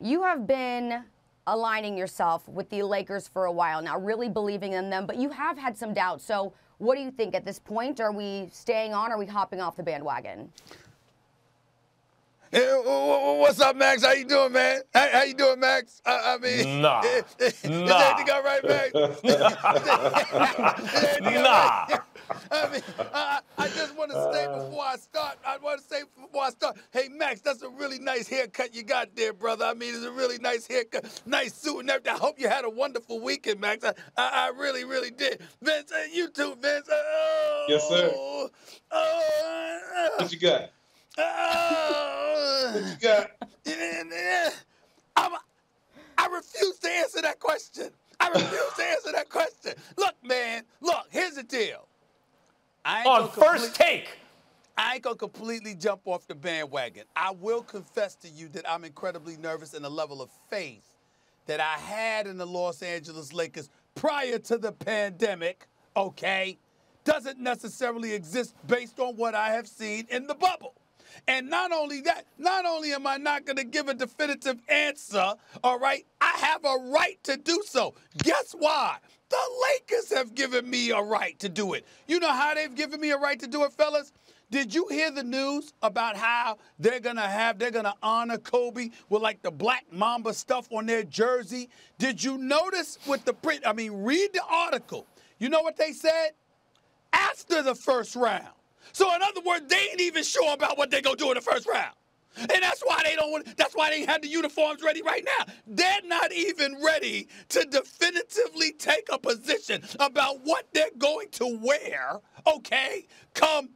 you have been aligning yourself with the Lakers for a while now, really believing in them, but you have had some doubts. So, what do you think at this point? Are we staying on? Or are we hopping off the bandwagon? Hey, what's up, Max? How you doing, man? How, how you doing, Max? I, I mean, nah, is, nah. everything all right, Max? nah. I mean, I, I just want to say before I start, I want to say before I start, hey, Max, that's a really nice haircut you got there, brother. I mean, it's a really nice haircut, nice suit and everything. I hope you had a wonderful weekend, Max. I, I, I really, really did. Vince, uh, you too, Vince. Uh, oh, yes, sir. Oh, uh, what you got? Oh, what you got? I'm, I refuse to answer that question. I refuse to answer that question. Look, man, look, here's the deal. I On first take. I ain't gonna completely jump off the bandwagon. I will confess to you that I'm incredibly nervous in the level of faith that I had in the Los Angeles Lakers prior to the pandemic, okay, doesn't necessarily exist based on what I have seen in the bubble. And not only that, not only am I not going to give a definitive answer, all right, I have a right to do so. Guess why? The Lakers have given me a right to do it. You know how they've given me a right to do it, fellas? Did you hear the news about how they're gonna have, they're gonna honor Kobe with like the black mamba stuff on their jersey? Did you notice with the print? I mean, read the article. You know what they said? After the first round. So in other words, they ain't even sure about what they're gonna do in the first round. And that's why they don't want, that's why they have the uniforms ready right now. They're not even ready to definitively take a position about what they're going to wear, okay, come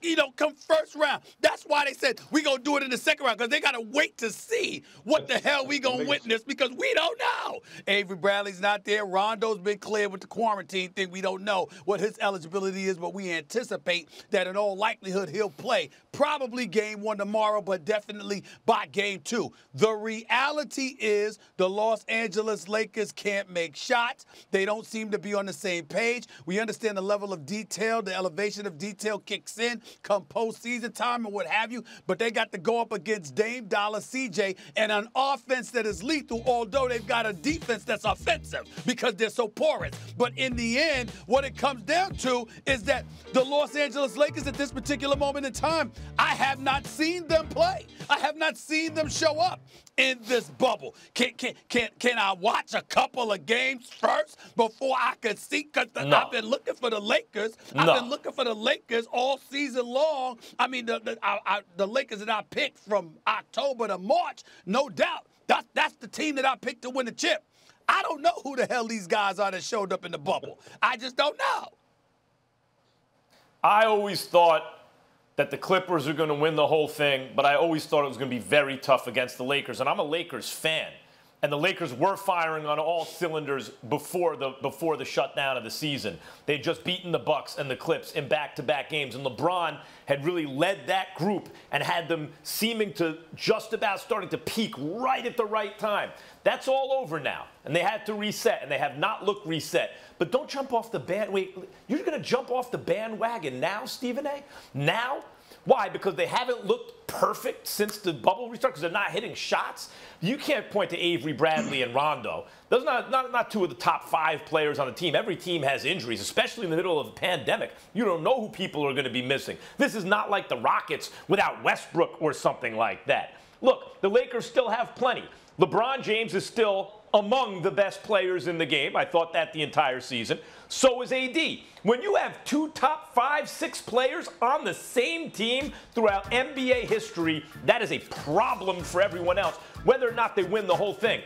you know, come first round. That's why they said we gonna do it in the second round because they gotta wait to see what the hell we gonna witness because we don't know. Avery Bradley's not there. Rondo's been cleared with the quarantine thing. We don't know what his eligibility is, but we anticipate that in all likelihood he'll play. Probably game one tomorrow, but definitely by game two. The reality is the Los Angeles Lakers can't make shots. They don't seem to be on the same page. We understand the level of detail, the elevation of detail kicks in come postseason time and what have you, but they got to go up against Dame Dollar CJ and an offense that is lethal, although they've got a defense that's offensive because they're so porous. But in the end, what it comes down to is that the Los Angeles Lakers at this particular moment in time, I have not seen them play. I have not seen them show up in this bubble. Can, can, can, can I watch a couple of games first before I can see? Because no. I've been looking for the Lakers. I've been looking for the Lakers all season long. I mean, the, the, I, I, the Lakers that I picked from October to March, no doubt. That's, that's the team that I picked to win the chip. I don't know who the hell these guys are that showed up in the bubble. I just don't know. I always thought that the Clippers are going to win the whole thing, but I always thought it was going to be very tough against the Lakers. And I'm a Lakers fan. And the Lakers were firing on all cylinders before the before the shutdown of the season. They'd just beaten the Bucks and the Clips in back-to-back games, and LeBron had really led that group and had them seeming to just about starting to peak right at the right time. That's all over now, and they had to reset, and they have not looked reset. But don't jump off the band. Wait, you're going to jump off the bandwagon now, Stephen A. Now why? Because they haven't looked perfect since the bubble restart because they're not hitting shots. You can't point to Avery Bradley and Rondo. Those are not, not, not two of the top five players on the team. Every team has injuries, especially in the middle of a pandemic. You don't know who people are going to be missing. This is not like the Rockets without Westbrook or something like that. Look, the Lakers still have plenty. LeBron James is still among the best players in the game. I thought that the entire season. So is AD. When you have two top five, six players on the same team throughout NBA history, that is a problem for everyone else, whether or not they win the whole thing.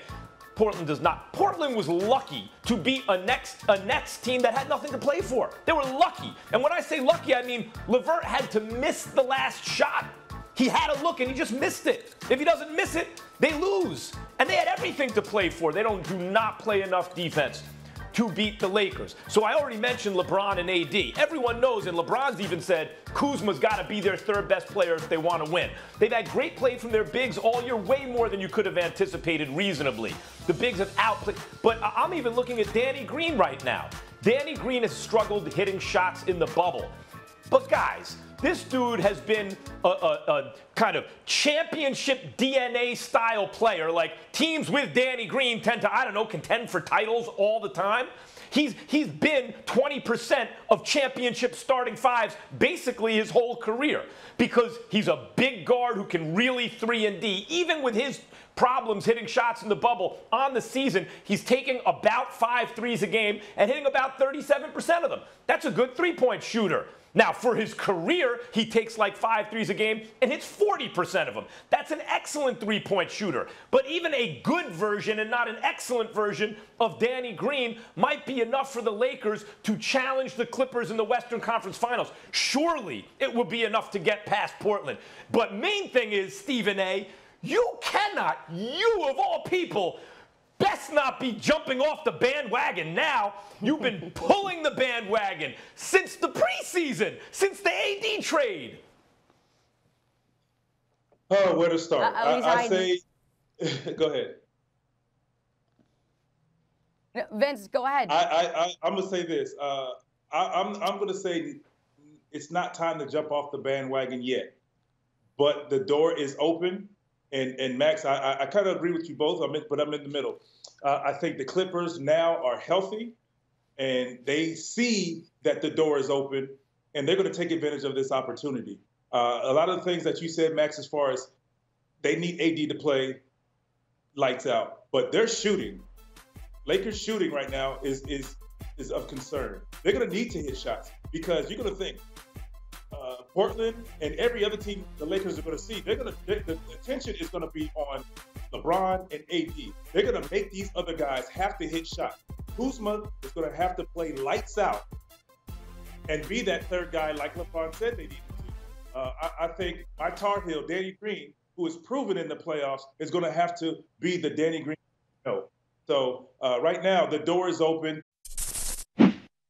Portland does not. Portland was lucky to beat a next a Nets team that had nothing to play for. They were lucky. And when I say lucky, I mean LeVert had to miss the last shot. He had a look and he just missed it. If he doesn't miss it, they lose. Everything to play for. They don't do not play enough defense to beat the Lakers. So I already mentioned LeBron and AD. Everyone knows, and LeBron's even said Kuzma's got to be their third best player if they want to win. They've had great play from their bigs all year, way more than you could have anticipated reasonably. The bigs have outplayed, but I'm even looking at Danny Green right now. Danny Green has struggled hitting shots in the bubble. But guys, this dude has been a, a, a, kind of championship DNA style player. Like teams with Danny Green tend to, I don't know, contend for titles all the time. He's, he's been 20% of championship starting fives basically his whole career because he's a big guard who can really 3 and D. Even with his problems hitting shots in the bubble on the season, he's taking about five threes a game and hitting about 37% of them. That's a good three point shooter. Now, for his career, he takes like five threes a game and hits 40% of them. That's an excellent three point shooter. But even a good version and not an excellent version of Danny Green might be enough for the Lakers to challenge the Clippers in the Western Conference Finals. Surely it would be enough to get past Portland. But main thing is, Stephen A., you cannot, you of all people, best not be jumping off the bandwagon now. You've been pulling the bandwagon since the preseason, since the AD trade. Oh, where to start? Uh-oh, I, I say, go ahead. Vince, go ahead. I, I, am gonna say this. Uh, I, I'm, I'm gonna say it's not time to jump off the bandwagon yet, but the door is open and and Max, I, I kind of agree with you both. I'm in, but I'm in the middle. Uh, I think the Clippers now are healthy, and they see that the door is open, and they're going to take advantage of this opportunity. Uh, a lot of the things that you said, Max, as far as they need AD to play lights out, but they're shooting. Lakers shooting right now is is is of concern. They're going to need to hit shots because you're going to think Portland and every other team the Lakers are going to see, they're going to the, the attention is going to be on LeBron and AD. They're going to make these other guys have to hit shots. Kuzma is going to have to play lights out and be that third guy, like LeBron said they needed to. Uh, I, I, think my Tar Heel, Danny Green, who is proven in the playoffs, is going to have to be the Danny Green. No. So uh, right now, the door is open.